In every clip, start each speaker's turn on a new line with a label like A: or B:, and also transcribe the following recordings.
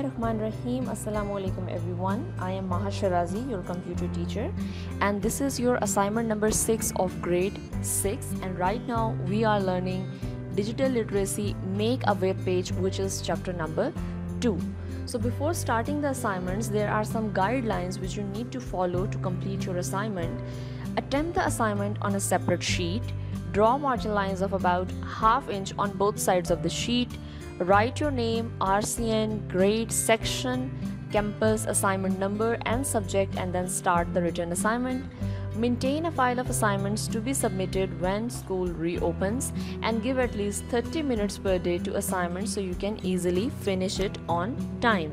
A: Bismillahirrahmanirrahim. Assalamu alaikum everyone. I am Maha Sharazi, your computer teacher, and this is your assignment number 6 of grade 6 and right now we are learning digital literacy make a web page which is chapter number 2. So before starting the assignments there are some guidelines which you need to follow to complete your assignment. Attempt the assignment on a separate sheet. Draw margin lines of about half inch on both sides of the sheet Write your name, RCN, grade, section, campus, assignment number, and subject, and then start the written assignment. Maintain a file of assignments to be submitted when school reopens and give at least 30 minutes per day to assignments so you can easily finish it on time.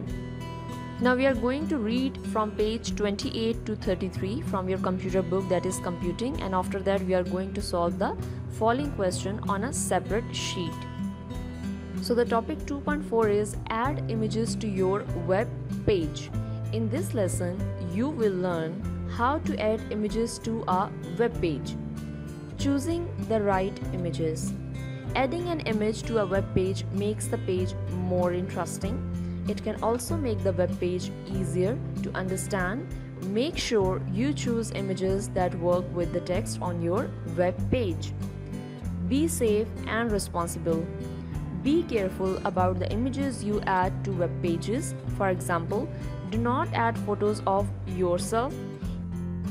A: Now we are going to read from page 28 to 33 from your computer book that is computing and after that we are going to solve the following question on a separate sheet. So the topic 2.4 is add images to your web page. In this lesson, you will learn how to add images to a web page. Choosing the right images. Adding an image to a web page makes the page more interesting. It can also make the web page easier to understand. Make sure you choose images that work with the text on your web page. Be safe and responsible. Be careful about the images you add to web pages. For example, do not add photos of yourself.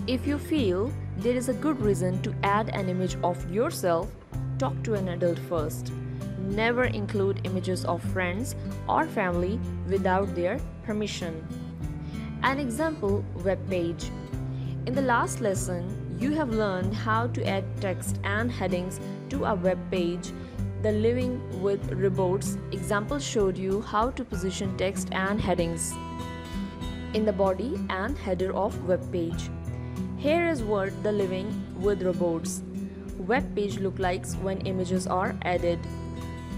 A: If you feel there is a good reason to add an image of yourself, talk to an adult first. Never include images of friends or family without their permission. An example web page. In the last lesson, you have learned how to add text and headings to a web page the Living with Robots example showed you how to position text and headings in the body and header of web page. Here is what the Living with Robots web page look like when images are added.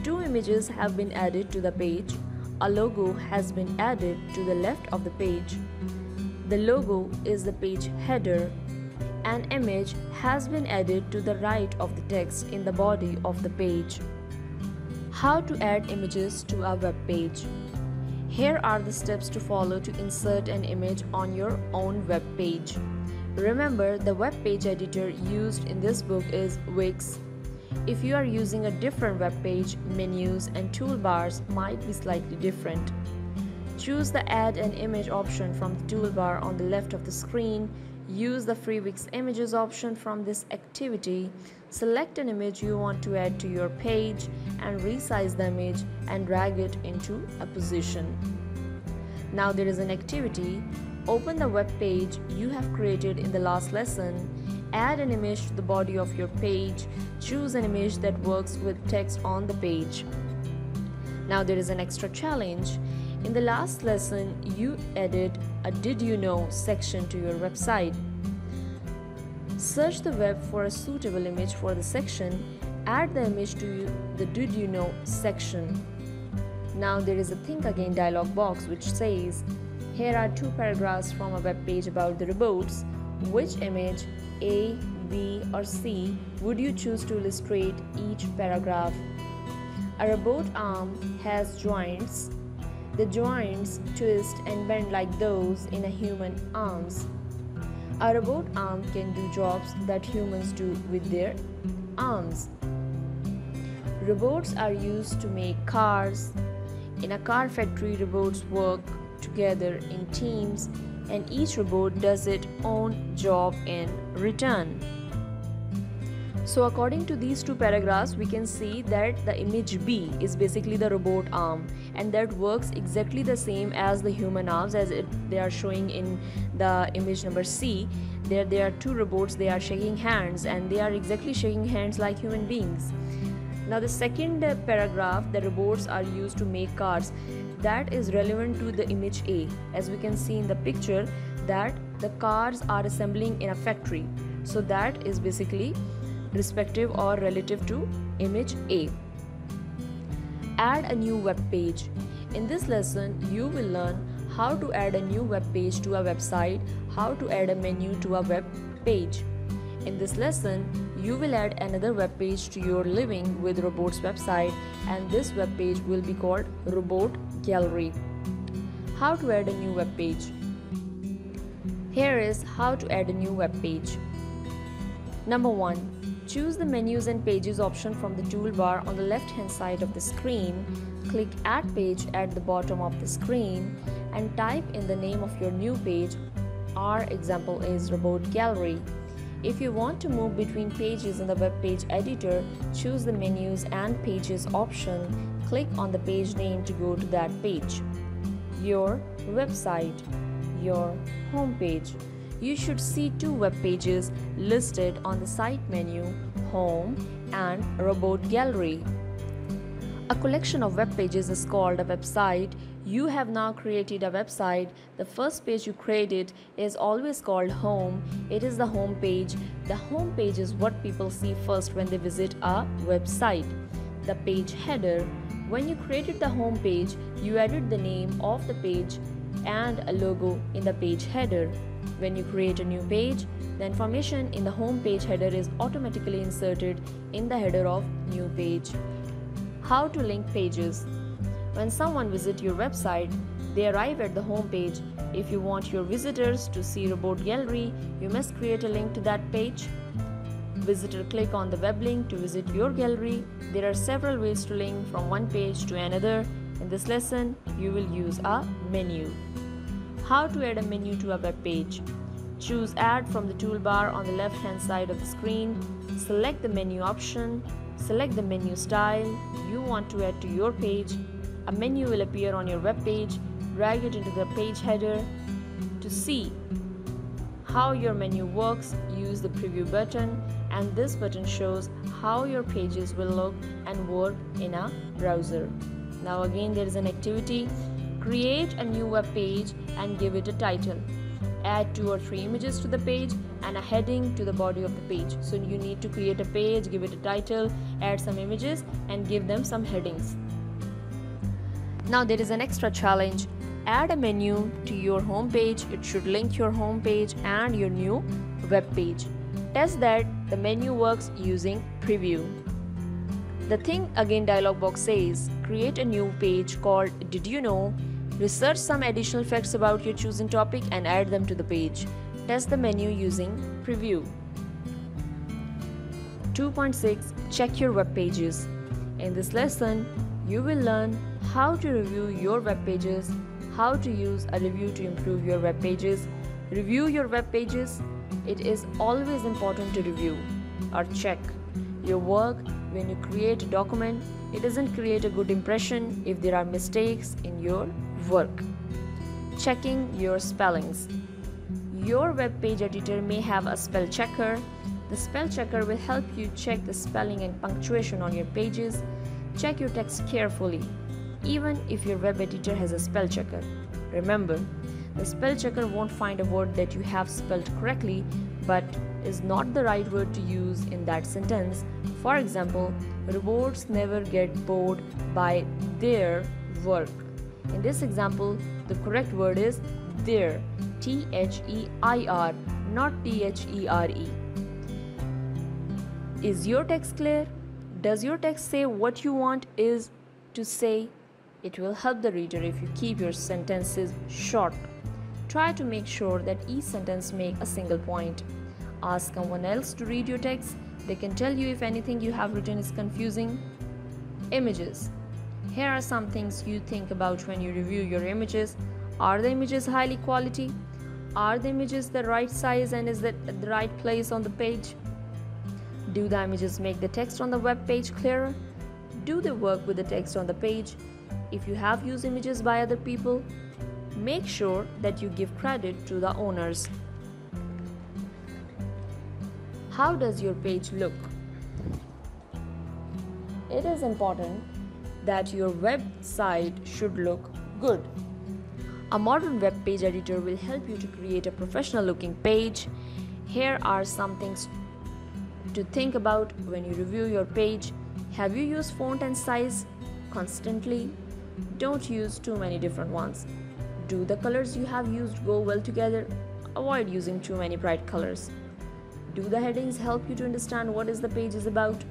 A: Two images have been added to the page. A logo has been added to the left of the page. The logo is the page header. An image has been added to the right of the text in the body of the page. How to add images to a web page. Here are the steps to follow to insert an image on your own web page. Remember, the web page editor used in this book is Wix. If you are using a different web page, menus and toolbars might be slightly different. Choose the Add an Image option from the toolbar on the left of the screen Use the free Wix Images option from this activity. Select an image you want to add to your page and resize the image and drag it into a position. Now there is an activity. Open the web page you have created in the last lesson. Add an image to the body of your page. Choose an image that works with text on the page. Now there is an extra challenge. In the last lesson, you added a Did You Know section to your website. Search the web for a suitable image for the section. Add the image to the Did You Know section. Now there is a Think Again dialog box which says, Here are two paragraphs from a web page about the robots. Which image, A, B, or C, would you choose to illustrate each paragraph? A robot arm has joints the joints twist and bend like those in a human arms. A robot arm can do jobs that humans do with their arms. Robots are used to make cars. In a car factory, robots work together in teams and each robot does its own job in return. So according to these two paragraphs, we can see that the image B is basically the robot arm and that works exactly the same as the human arms as it, they are showing in the image number C. There, there are two robots, they are shaking hands and they are exactly shaking hands like human beings. Now the second uh, paragraph, the robots are used to make cars, that is relevant to the image A. As we can see in the picture that the cars are assembling in a factory. So that is basically respective or relative to image A. Add a new web page. In this lesson, you will learn how to add a new web page to a website, how to add a menu to a web page. In this lesson, you will add another web page to your Living with Robots website and this web page will be called Robot Gallery. How to add a new web page. Here is how to add a new web page. Number 1. Choose the menus and pages option from the toolbar on the left hand side of the screen. Click add page at the bottom of the screen and type in the name of your new page. Our example is Robot Gallery. If you want to move between pages in the web page editor, choose the menus and pages option. Click on the page name to go to that page. Your website, your home page. You should see two web pages listed on the site menu, Home and Robot Gallery. A collection of web pages is called a website. You have now created a website. The first page you created is always called home. It is the home page. The home page is what people see first when they visit a website. The page header. When you created the home page, you added the name of the page and a logo in the page header. When you create a new page, the information in the home page header is automatically inserted in the header of new page. How to link pages. When someone visits your website, they arrive at the home page. If you want your visitors to see your Robot Gallery, you must create a link to that page. Visitor click on the web link to visit your gallery. There are several ways to link from one page to another. In this lesson, you will use a menu. How to add a menu to a web page. Choose Add from the toolbar on the left hand side of the screen. Select the menu option. Select the menu style you want to add to your page. A menu will appear on your web page. Drag it into the page header. To see how your menu works, use the preview button and this button shows how your pages will look and work in a browser. Now again there is an activity. Create a new web page and give it a title. Add two or three images to the page and a heading to the body of the page. So you need to create a page give it a title add some images and give them some headings. Now there is an extra challenge. Add a menu to your home page. It should link your home page and your new web page. Test that. The menu works using preview. The Think Again dialog box says create a new page called did you know Research some additional facts about your chosen topic and add them to the page. Test the menu using Preview. 2.6 Check your web pages. In this lesson, you will learn how to review your web pages, how to use a review to improve your web pages, review your web pages. It is always important to review or check your work when you create a document. It doesn't create a good impression if there are mistakes in your work. Checking your spellings. Your web page editor may have a spell checker. The spell checker will help you check the spelling and punctuation on your pages. Check your text carefully, even if your web editor has a spell checker. Remember, the spell checker won't find a word that you have spelled correctly but is not the right word to use in that sentence. For example, robots never get bored by their work. In this example, the correct word is their, T H E I R, not T H E R E. Is your text clear? Does your text say what you want is to say? It will help the reader if you keep your sentences short. Try to make sure that each sentence make a single point. Ask someone else to read your text. They can tell you if anything you have written is confusing. Images. Here are some things you think about when you review your images. Are the images highly quality? Are the images the right size and is it at the right place on the page? Do the images make the text on the web page clearer? Do they work with the text on the page? If you have used images by other people, make sure that you give credit to the owners. How does your page look? It is important that your website should look good. A modern web page editor will help you to create a professional looking page. Here are some things to think about when you review your page. Have you used font and size constantly? Don't use too many different ones. Do the colors you have used go well together? Avoid using too many bright colors. Do the headings help you to understand what is the page is about?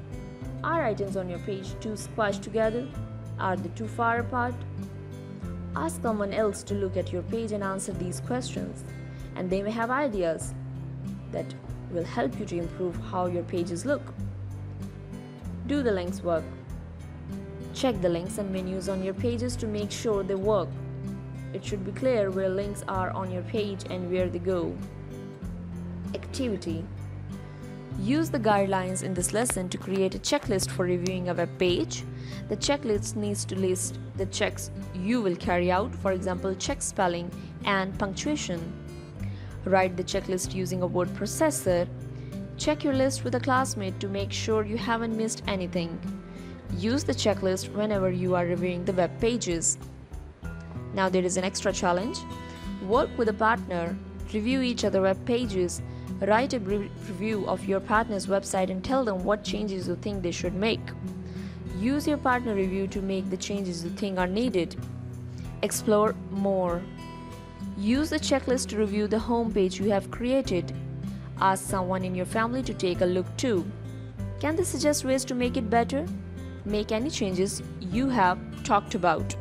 A: Are items on your page too squashed together? Are they too far apart? Ask someone else to look at your page and answer these questions, and they may have ideas that will help you to improve how your pages look. Do the links work? Check the links and menus on your pages to make sure they work. It should be clear where links are on your page and where they go. Activity Use the guidelines in this lesson to create a checklist for reviewing a web page. The checklist needs to list the checks you will carry out, for example, check spelling and punctuation. Write the checklist using a word processor. Check your list with a classmate to make sure you haven't missed anything. Use the checklist whenever you are reviewing the web pages. Now, there is an extra challenge. Work with a partner, review each other web pages Write a brief review of your partner's website and tell them what changes you think they should make. Use your partner review to make the changes you think are needed. Explore more. Use the checklist to review the homepage you have created. Ask someone in your family to take a look too. Can they suggest ways to make it better? Make any changes you have talked about.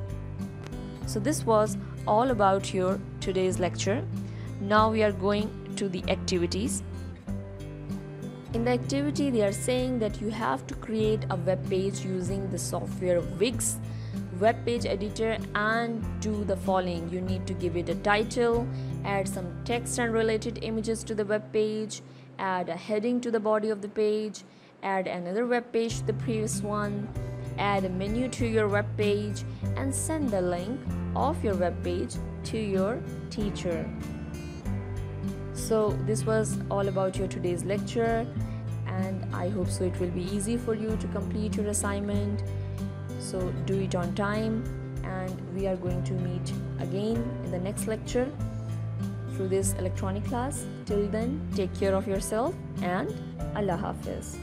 A: So, this was all about your today's lecture. Now we are going to the activities. In the activity, they are saying that you have to create a web page using the software Wix web page editor and do the following. You need to give it a title, add some text and related images to the web page, add a heading to the body of the page, add another web page to the previous one, add a menu to your web page, and send the link of your web page to your teacher. So this was all about your today's lecture and i hope so it will be easy for you to complete your assignment. So do it on time and we are going to meet again in the next lecture. Through this electronic class till then take care of yourself and allah hafiz